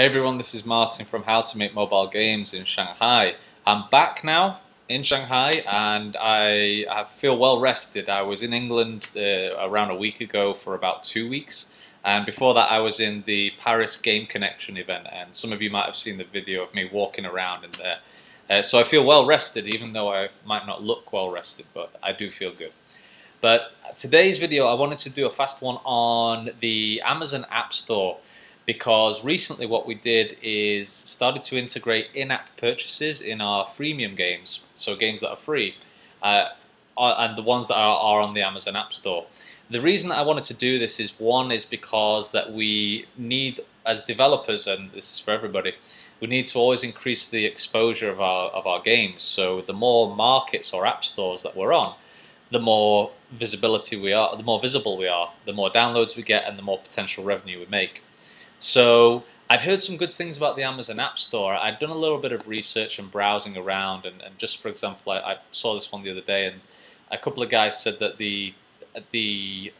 Hey everyone, this is Martin from How to Make Mobile Games in Shanghai. I'm back now in Shanghai and I, I feel well rested. I was in England uh, around a week ago for about two weeks and before that I was in the Paris Game Connection event and some of you might have seen the video of me walking around in there. Uh, so I feel well rested even though I might not look well rested but I do feel good. But today's video I wanted to do a fast one on the Amazon App Store because recently what we did is started to integrate in-app purchases in our freemium games, so games that are free, uh, and the ones that are, are on the Amazon App Store. The reason that I wanted to do this is one is because that we need as developers, and this is for everybody, we need to always increase the exposure of our of our games. So the more markets or app stores that we're on, the more visibility we are, the more visible we are, the more downloads we get, and the more potential revenue we make. So I'd heard some good things about the Amazon App Store. I'd done a little bit of research and browsing around, and, and just for example, I, I, saw this one the other day, and a couple of guys said that the the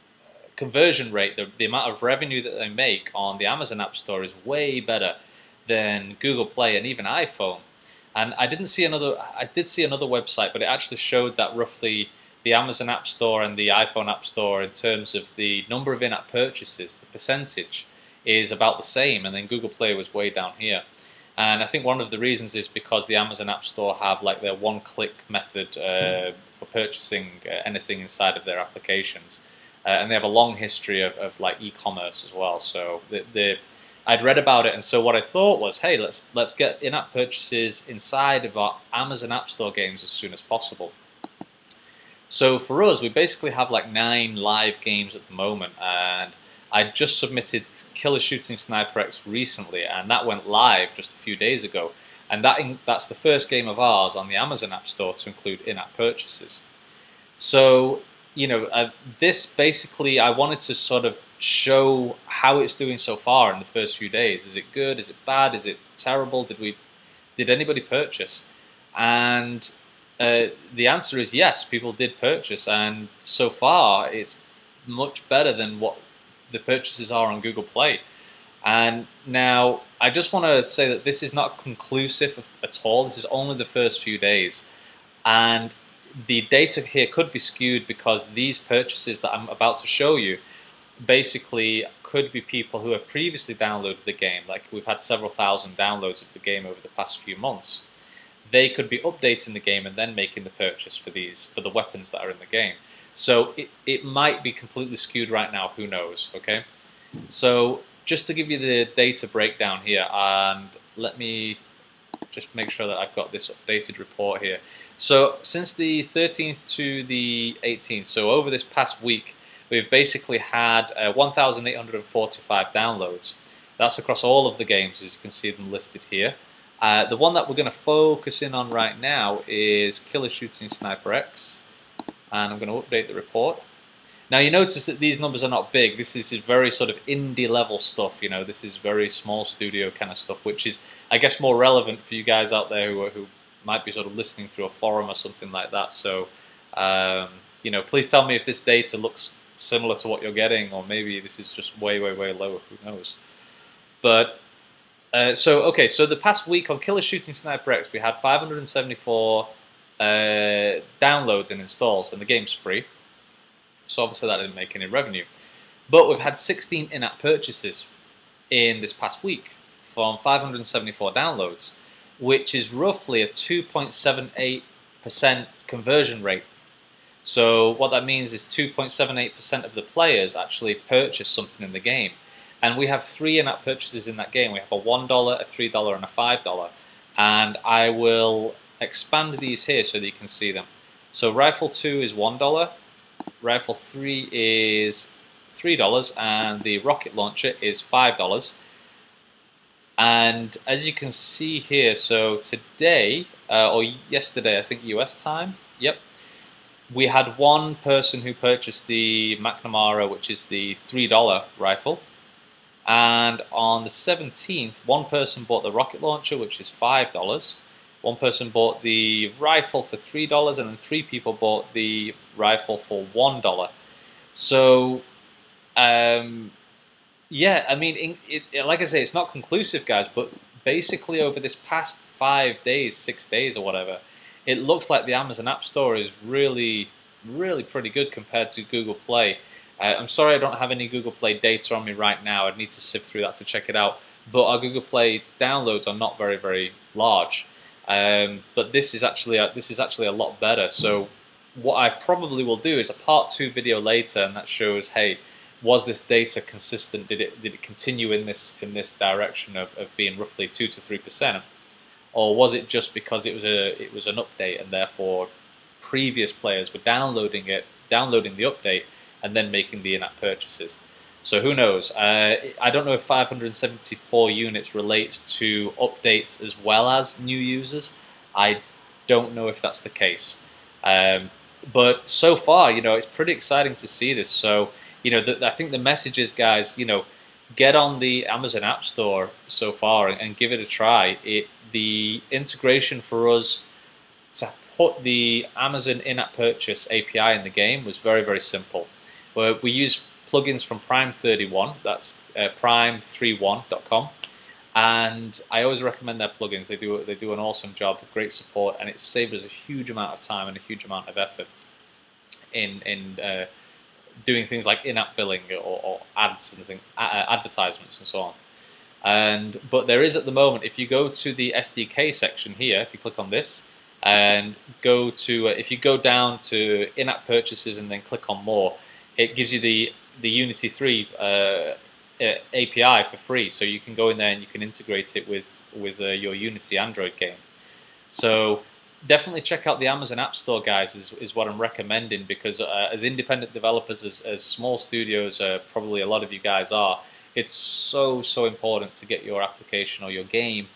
conversion rate, the, the amount of revenue that they make on the Amazon App Store is way better than Google Play and even iPhone. And I didn't see another. I did see another website, but it actually showed that roughly the Amazon App Store and the iPhone App Store, in terms of the number of in-app purchases, the percentage is about the same, and then Google Play was way down here. And I think one of the reasons is because the Amazon App Store have like their one-click method uh, for purchasing uh, anything inside of their applications, uh, and they have a long history of, of like e-commerce as well. So the, the I'd read about it, and so what I thought was, hey, let's let's get in-app purchases inside of our Amazon App Store games as soon as possible. So for us, we basically have like nine live games at the moment, and I just submitted Killer Shooting Sniper X recently, and that went live just a few days ago. And that in, that's the first game of ours on the Amazon App Store to include in-app purchases. So, you know, uh, this basically, I wanted to sort of show how it's doing so far in the first few days. Is it good? Is it bad? Is it terrible? Did we, did anybody purchase? And uh, the answer is yes, people did purchase, and so far it's much better than what the purchases are on Google Play. And now I just want to say that this is not conclusive at all. This is only the first few days. And the data here could be skewed because these purchases that I'm about to show you basically could be people who have previously downloaded the game. Like we've had several thousand downloads of the game over the past few months. They could be updating the game and then making the purchase for these for the weapons that are in the game. So it, it might be completely skewed right now, who knows, okay? So just to give you the data breakdown here, and let me just make sure that I've got this updated report here. So since the 13th to the 18th, so over this past week, we've basically had uh, 1,845 downloads. That's across all of the games, as you can see them listed here. Uh, the one that we're going to focus in on right now is Killer Shooting Sniper X and I'm going to update the report. Now you notice that these numbers are not big. This is very sort of indie level stuff. You know, this is very small studio kind of stuff, which is, I guess, more relevant for you guys out there who are, who might be sort of listening through a forum or something like that. So, um, you know, please tell me if this data looks similar to what you're getting, or maybe this is just way, way, way lower. Who knows? But uh, so okay, so the past week on Killer Shooting Sniper X, we had 574 uh, downloads and installs, and the game's free. So obviously that didn't make any revenue. But we've had 16 in-app purchases in this past week from 574 downloads, which is roughly a 2.78% conversion rate. So what that means is 2.78% of the players actually purchase something in the game. And we have three in-app purchases in that game. We have a $1, a $3, and a $5. And I will expand these here so that you can see them. So rifle 2 is $1, rifle 3 is $3, and the rocket launcher is $5. And as you can see here, so today, uh, or yesterday, I think US time, yep, we had one person who purchased the McNamara, which is the $3 rifle. And on the 17th, one person bought the rocket launcher, which is $5. One person bought the rifle for $3 and then three people bought the rifle for $1. So, um, Yeah, I mean, it, it, like I say, it's not conclusive, guys. But basically, over this past five days, six days, or whatever, it looks like the Amazon App Store is really, really pretty good compared to Google Play. Uh, I'm sorry I don't have any Google Play data on me right now. I'd need to sift through that to check it out. But our Google Play downloads are not very, very large. Um, but this is actually a, this is actually a lot better. So what I probably will do is a part two video later, and that shows, hey, was this data consistent? Did it did it continue in this in this direction of, of being roughly two to three percent, or was it just because it was a it was an update and therefore previous players were downloading it, downloading the update, and then making the in-app purchases? So who knows? Uh, I don't know if 574 units relates to updates as well as new users. I don't know if that's the case. Um, but so far, you know, it's pretty exciting to see this. So, you know, the, I think the message is, guys, you know, get on the Amazon App Store so far and, and give it a try. It the integration for us to put the Amazon in-app purchase API in the game was very very simple. Where we use plugins from Prime31, that's uh, prime31.com, and I always recommend their plugins. They do they do an awesome job, great support, and it saves us a huge amount of time and a huge amount of effort in in uh, doing things like in-app billing or, or ads and things, uh, advertisements and so on. And but there is at the moment, if you go to the SDK section here, if you click on this and go to uh, if you go down to in-app purchases and then click on more, it gives you the the Unity 3 uh, API for free, so you can go in there and you can integrate it with with uh, your Unity Android game. So definitely check out the Amazon App Store, guys. Is, is what I'm recommending because uh, as independent developers, as, as small studios, uh, probably a lot of you guys are. It's so so important to get your application or your game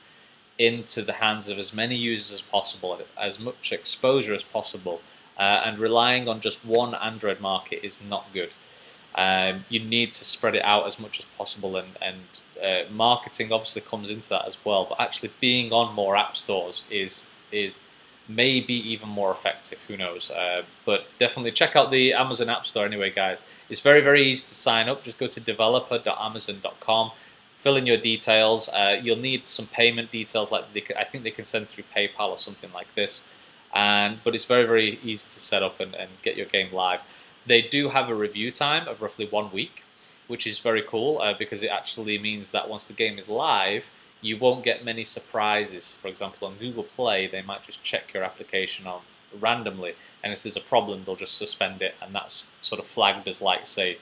into the hands of as many users as possible, as much exposure as possible, uh, and relying on just one Android market is not good. Um, you need to spread it out as much as possible, and, and uh, marketing obviously comes into that as well. But actually, being on more app stores is is maybe even more effective. Who knows? Uh, but definitely check out the Amazon App Store anyway, guys. It's very very easy to sign up. Just go to developer.amazon.com. Fill in your details. Uh, you'll need some payment details, like can, I think they can send through PayPal or something like this. And but it's very very easy to set up and, and get your game live. They do have a review time of roughly one week, which is very cool uh, because it actually means that once the game is live, you won't get many surprises. For example, on Google Play, they might just check your application on randomly, and if there's a problem, they'll just suspend it, and that's sort of flagged as like, say,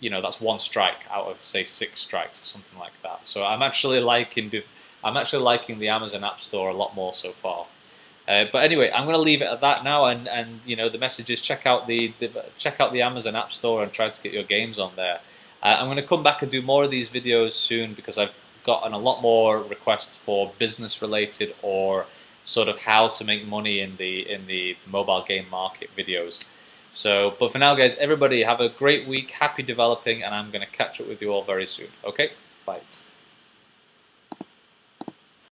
you know, that's one strike out of say six strikes or something like that. So I'm actually liking I'm actually liking the Amazon App Store a lot more so far. Uh, but anyway, I'm going to leave it at that now, and, and you know the message is check out the, the, check out the Amazon App Store and try to get your games on there. Uh, I'm going to come back and do more of these videos soon because I've gotten a lot more requests for business related or sort of how to make money in the in the mobile game market videos. So, but for now, guys, everybody have a great week, happy developing, and I'm going to catch up with you all very soon. Okay, bye.